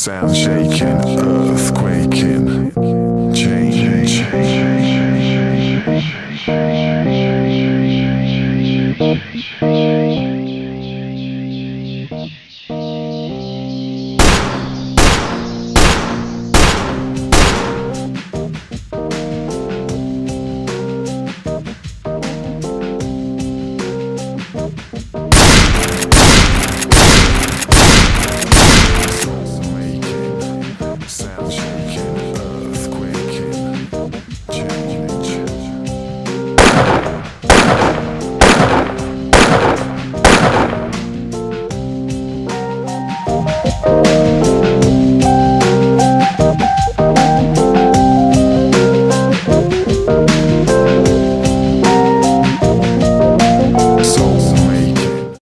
Sounds shaking,